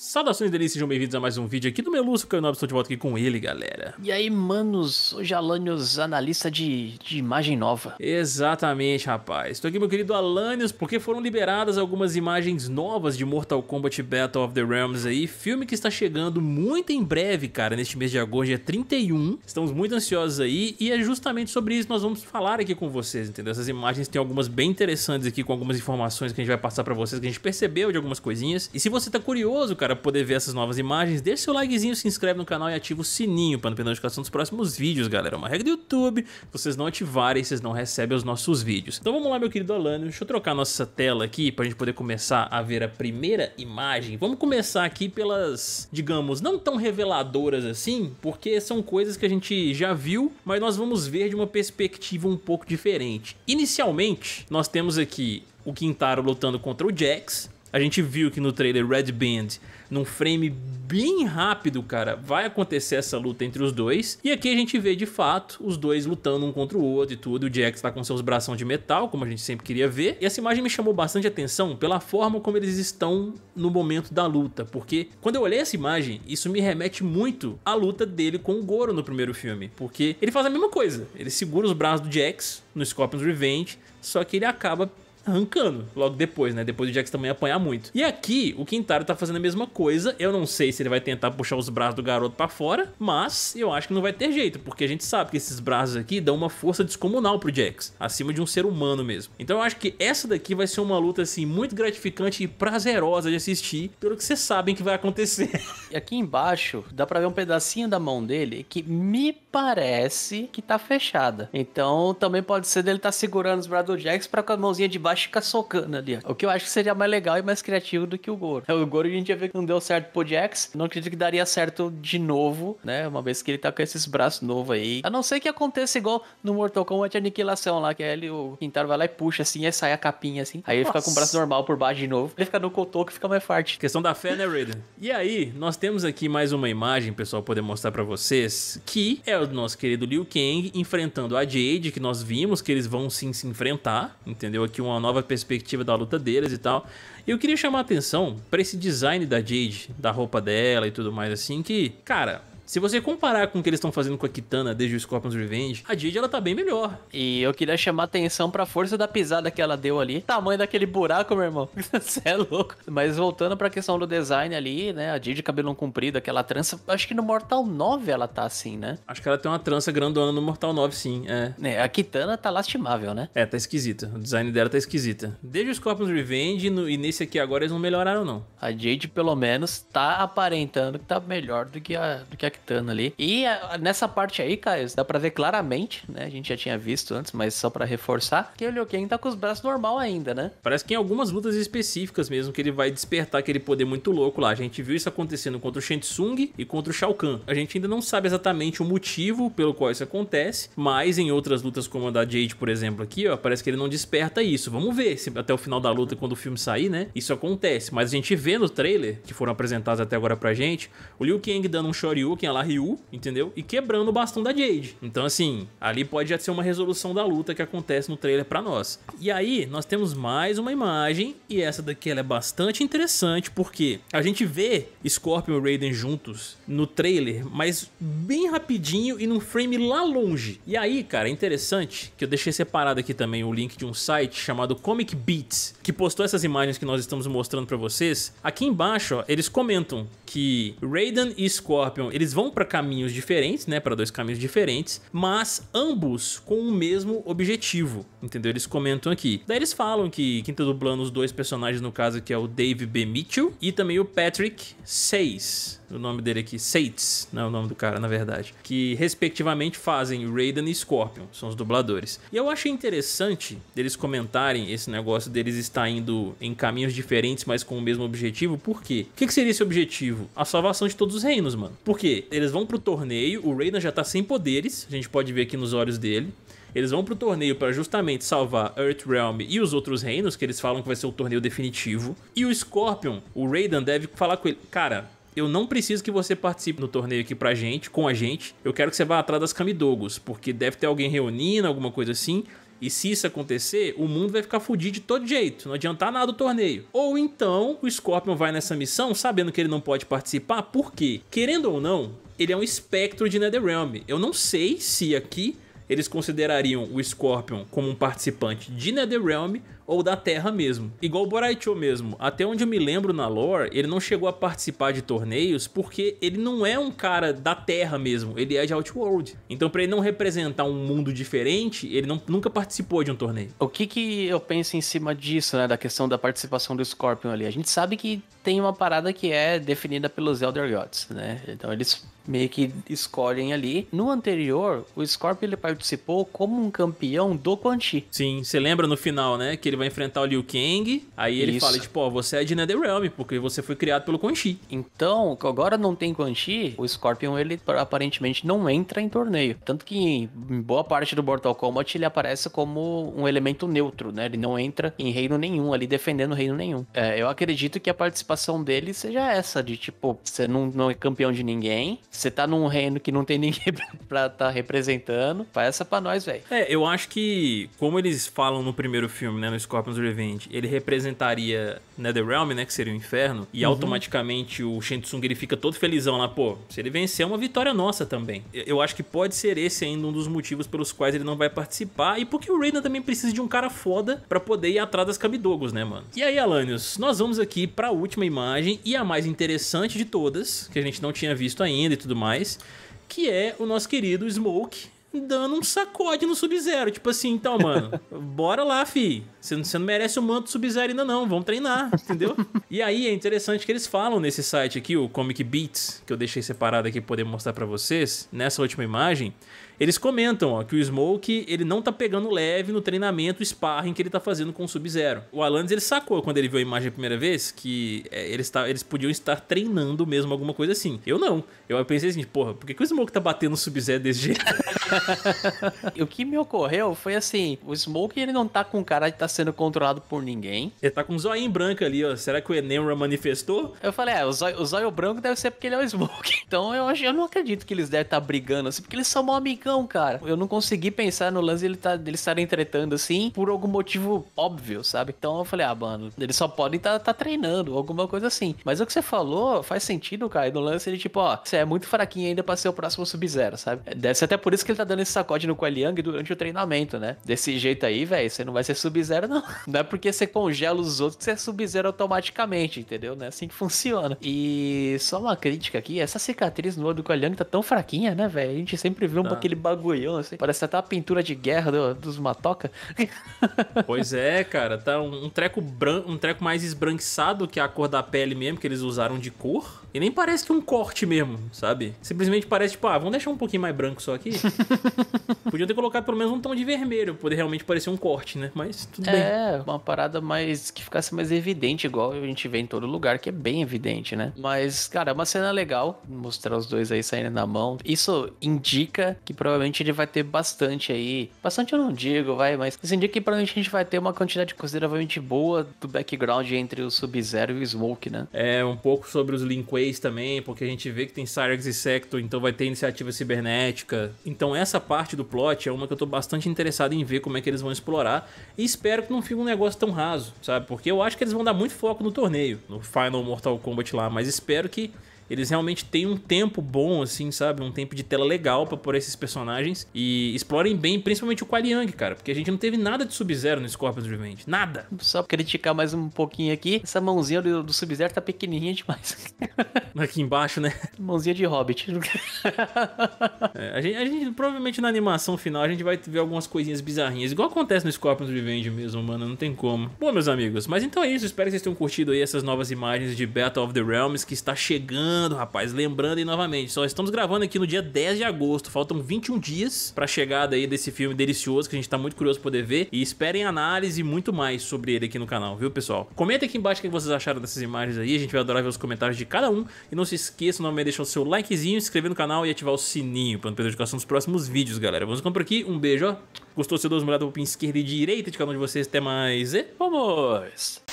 Saudações delícias, sejam bem-vindos a mais um vídeo aqui do Meluço, que eu estou de volta aqui com ele, galera. E aí, manos, hoje Alanios, analista de, de imagem nova. Exatamente, rapaz. Estou aqui, meu querido Alanios, porque foram liberadas algumas imagens novas de Mortal Kombat Battle of the Realms aí, filme que está chegando muito em breve, cara, neste mês de agosto, dia 31. Estamos muito ansiosos aí, e é justamente sobre isso que nós vamos falar aqui com vocês, entendeu? Essas imagens têm algumas bem interessantes aqui, com algumas informações que a gente vai passar pra vocês, que a gente percebeu de algumas coisinhas. E se você tá curioso, cara, poder ver essas novas imagens, deixa seu likezinho, se inscreve no canal e ativa o sininho para não perder a notificação dos próximos vídeos, galera. É uma regra do YouTube, vocês não ativarem, vocês não recebem os nossos vídeos. Então vamos lá, meu querido Alano, deixa eu trocar nossa tela aqui pra gente poder começar a ver a primeira imagem. Vamos começar aqui pelas, digamos, não tão reveladoras assim, porque são coisas que a gente já viu, mas nós vamos ver de uma perspectiva um pouco diferente. Inicialmente, nós temos aqui o Quintaro lutando contra o Jax, a gente viu que no trailer Red Band, num frame bem rápido, cara, vai acontecer essa luta entre os dois. E aqui a gente vê de fato os dois lutando um contra o outro e tudo. O Jax tá com seus bração de metal, como a gente sempre queria ver. E essa imagem me chamou bastante atenção pela forma como eles estão no momento da luta. Porque quando eu olhei essa imagem, isso me remete muito à luta dele com o Goro no primeiro filme. Porque ele faz a mesma coisa. Ele segura os braços do Jax no Scorpion's Revenge, só que ele acaba arrancando logo depois, né? Depois do Jax também apanhar muito. E aqui, o Quintaro tá fazendo a mesma coisa. Eu não sei se ele vai tentar puxar os braços do garoto pra fora, mas eu acho que não vai ter jeito, porque a gente sabe que esses braços aqui dão uma força descomunal pro Jax, acima de um ser humano mesmo. Então eu acho que essa daqui vai ser uma luta, assim, muito gratificante e prazerosa de assistir, pelo que vocês sabem que vai acontecer. E aqui embaixo, dá pra ver um pedacinho da mão dele que me parece que tá fechada. Então também pode ser dele tá segurando os braços do Jax pra com a mãozinha de baixo ficar socando ali. O que eu acho que seria mais legal e mais criativo do que o Goro. O Goro a gente já vê que não deu certo pro Jax. Não acredito que daria certo de novo, né? Uma vez que ele tá com esses braços novos aí. A não ser que aconteça igual no Mortal Kombat Aniquilação lá, que é ele, o Quintaro vai lá e puxa assim, e sai a capinha assim. Aí ele Nossa. fica com o braço normal por baixo de novo. Ele fica no cotoco e fica mais forte. Questão da fé, né, Raiden? E aí, nós temos aqui mais uma imagem, pessoal, poder mostrar pra vocês, que é o nosso querido Liu Kang enfrentando a Jade, que nós vimos que eles vão sim se enfrentar, entendeu? Aqui uma nova perspectiva da luta deles e tal. E eu queria chamar a atenção para esse design da Jade, da roupa dela e tudo mais assim, que, cara, se você comparar com o que eles estão fazendo com a Kitana desde o Scorpion's Revenge, a Jade ela tá bem melhor. E eu queria chamar atenção pra força da pisada que ela deu ali. Tamanho daquele buraco, meu irmão. Você é louco. Mas voltando pra questão do design ali, né? A Jade cabelo comprido, aquela trança. Acho que no Mortal 9 ela tá assim, né? Acho que ela tem uma trança grandona no Mortal 9, sim. É. é a Kitana tá lastimável, né? É, tá esquisita. O design dela tá esquisita. Desde o Scorpion's Revenge no, e nesse aqui agora eles não melhoraram, não. A Jade, pelo menos, tá aparentando que tá melhor do que a, do que a Kitana ali. E nessa parte aí, Caio, dá pra ver claramente, né? A gente já tinha visto antes, mas só pra reforçar, que o Liu Kang tá com os braços normal ainda, né? Parece que em algumas lutas específicas mesmo, que ele vai despertar aquele poder muito louco lá. A gente viu isso acontecendo contra o Shang Tsung e contra o Shao Kahn. A gente ainda não sabe exatamente o motivo pelo qual isso acontece, mas em outras lutas como a da Jade, por exemplo, aqui, ó, parece que ele não desperta isso. Vamos ver se até o final da luta, quando o filme sair, né? Isso acontece. Mas a gente vê no trailer, que foram apresentados até agora pra gente, o Liu Kang dando um Shoryuken lá Ryu, entendeu? E quebrando o bastão da Jade. Então, assim, ali pode já ser uma resolução da luta que acontece no trailer pra nós. E aí, nós temos mais uma imagem, e essa daqui ela é bastante interessante, porque a gente vê Scorpion e Raiden juntos no trailer, mas bem rapidinho e num frame lá longe. E aí, cara, é interessante que eu deixei separado aqui também o link de um site chamado Comic Beats, que postou essas imagens que nós estamos mostrando pra vocês. Aqui embaixo, ó, eles comentam que Raiden e Scorpion, eles vão para caminhos diferentes, né, para dois caminhos diferentes, mas ambos com o mesmo objetivo, entendeu? Eles comentam aqui. Daí eles falam que quem tá dublando os dois personagens no caso que é o Dave B. Mitchell e também o Patrick Seis o nome dele aqui, Sates, não é o nome do cara, na verdade, que respectivamente fazem Raiden e Scorpion, são os dubladores. E eu achei interessante eles comentarem esse negócio deles estar indo em caminhos diferentes, mas com o mesmo objetivo, por quê? O que, que seria esse objetivo? A salvação de todos os reinos, mano. Por quê? Eles vão pro torneio, o Raiden já tá sem poderes, a gente pode ver aqui nos olhos dele, eles vão pro torneio para justamente salvar Earthrealm e os outros reinos, que eles falam que vai ser o torneio definitivo. E o Scorpion, o Raiden deve falar com ele, cara, eu não preciso que você participe no torneio aqui pra gente, com a gente. Eu quero que você vá atrás das Camidogos, porque deve ter alguém reunindo, alguma coisa assim. E se isso acontecer, o mundo vai ficar fudido de todo jeito, não adiantar nada o torneio. Ou então o Scorpion vai nessa missão sabendo que ele não pode participar, por quê? Querendo ou não, ele é um espectro de Netherrealm. Eu não sei se aqui eles considerariam o Scorpion como um participante de Netherrealm ou da Terra mesmo. Igual o Boraicho mesmo. Até onde eu me lembro na lore, ele não chegou a participar de torneios porque ele não é um cara da Terra mesmo, ele é de Outworld. Então para ele não representar um mundo diferente, ele não, nunca participou de um torneio. O que que eu penso em cima disso, né, da questão da participação do Scorpion ali? A gente sabe que tem uma parada que é definida pelos Elder Gods, né? Então eles meio que escolhem ali. No anterior, o Scorpion ele participou como um campeão do Quan Chi. Sim, você lembra no final, né, que ele vai enfrentar o Liu Kang, aí ele Isso. fala, tipo, ó, você é de Netherrealm, porque você foi criado pelo Quan Chi. Então, agora não tem Quan Chi, o Scorpion ele aparentemente não entra em torneio. Tanto que em boa parte do Mortal Kombat ele aparece como um elemento neutro, né? Ele não entra em reino nenhum, ali defendendo reino nenhum. É, eu acredito que a participação dele seja essa, de tipo, você não, não é campeão de ninguém, você tá num reino que não tem ninguém pra tá representando, faz essa pra nós, velho. É, eu acho que, como eles falam no primeiro filme, né, no Scorpion's Revenge, ele representaria Netherrealm, né, que seria o inferno, e automaticamente o Shang Tsung ele fica todo felizão lá, pô, se ele vencer é uma vitória nossa também. Eu- acho que pode ser esse ainda um dos motivos pelos quais ele não vai participar, e porque o Raiden também precisa de um cara foda pra poder ir atrás das Camidogos, né, mano? E aí, Alanios, nós vamos aqui pra última imagem, e a mais interessante de todas, que a gente não tinha visto ainda e tudo mais, que é o nosso querido Smoke dando um sacode no Sub-Zero. Tipo assim, então, mano, bora lá, fi. Você não, você não merece o manto Sub-Zero ainda não, vamos treinar, entendeu? e aí é interessante que eles falam nesse site aqui, o Comic Beats, que eu deixei separado aqui pra poder mostrar pra vocês, nessa última imagem, eles comentam ó, que o Smoke ele não tá pegando leve no treinamento sparring que ele tá fazendo com o Sub-Zero. O Alanis ele sacou quando ele viu a imagem a primeira vez que é, eles, tá, eles podiam estar treinando mesmo alguma coisa assim. Eu não. Eu pensei assim, porra, por que, que o Smoke tá batendo no Sub-Zero desse jeito? E o que me ocorreu foi assim, o Smoke ele não tá com cara de tá sendo controlado por ninguém. ele tá com um zoinho branco ali, ó. Será que o Enemra manifestou? Eu falei, é, o zóio, o zóio branco deve ser porque ele é o Smoke. Então eu, acho- eu não acredito que eles devem estar brigando assim, porque eles são um amigão, cara. Eu não consegui pensar no lance de ele tá, deles estarem tretando assim por algum motivo óbvio, sabe? Então eu falei, ah, mano, eles só podem estar tá, treinando, alguma coisa assim. Mas o que você falou faz sentido, cara. No lance ele, tipo, ó, você é muito fraquinho ainda pra ser o próximo Sub-Zero, sabe? Deve ser até por isso que ele tá dando esse sacode no Kuai Liang durante o treinamento, né? Desse jeito aí, velho, você não vai ser Sub-Zero, não. Não é porque você congela os outros que você é Sub-Zero automaticamente, entendeu? Não é assim que funciona. E só uma crítica aqui, essa cicatriz no olho do Kuai Liang tá tão fraquinha, né, velho? A gente sempre vê um Tá. aquele bagulhão, assim. Parece até uma pintura de guerra do- dos Matoca. Pois é, cara, tá um, um treco branco, um treco mais esbranquiçado que a cor da pele mesmo que eles usaram de cor. E nem parece que um corte mesmo, sabe? Simplesmente parece tipo, ah, vamos deixar um pouquinho mais branco só aqui. Podiam ter colocado pelo menos um tom de vermelho, pra poder realmente parecer um corte, né? Mas tudo bem. É, uma parada mais que ficasse mais evidente, igual a gente vê em todo lugar, que é bem evidente, né? Mas, cara, é uma cena legal mostrar os dois aí saindo na mão. Isso indica que provavelmente ele vai ter bastante aí. Bastante eu não digo, vai, mas isso indica que provavelmente a gente vai ter uma quantidade consideravelmente boa do background entre o Sub-Zero e o Smoke, né? É, um pouco sobre os Linkways também, porque a gente vê que tem Cyrax e Sector, então vai ter iniciativa cibernética. Então essa parte do plot é uma que eu tô bastante interessado em ver como é que eles vão explorar. E espero que não fique um negócio tão raso, sabe? Porque eu acho que eles vão dar muito foco no torneio, no Final Mortal Kombat lá, mas espero que eles realmente tenham um tempo bom, assim, sabe? Um tempo de tela legal pra pôr esses personagens e explorem bem, principalmente o Kuai Liang, cara, porque a gente não teve nada de Sub-Zero no Scorpion's Revenge. Nada. Só criticar mais um pouquinho aqui. Essa mãozinha do, do Sub-Zero tá pequenininha demais. Aqui embaixo, né? mãozinha de Hobbit. É, a, gente, a gente- provavelmente na animação final a gente vai ver algumas coisinhas bizarrinhas, igual acontece no Scorpion's Revenge mesmo, mano, não tem como. Bom, meus amigos, mas então é isso, espero que vocês tenham curtido aí essas novas imagens de Battle of the Realms que está chegando, rapaz. Lembrando aí novamente, só estamos gravando aqui no dia 10 de agosto, faltam 21 dias pra chegada aí desse filme delicioso que a gente tá muito curioso pra poder ver e esperem análise e muito mais sobre ele aqui no canal, viu, pessoal? Comenta aqui embaixo o que vocês acharam dessas imagens aí, a gente vai adorar ver os comentários de cada um e não se esqueça novamente de deixar o seu likezinho, se inscrever no canal e ativar o sininho pra não perder a notificação dos próximos vídeos, galera. Vamos ficando por aqui, um beijo, ó. Gostou? Você dá uma olhada pro esquerda e direita de cada um de vocês, até mais e... Vamos!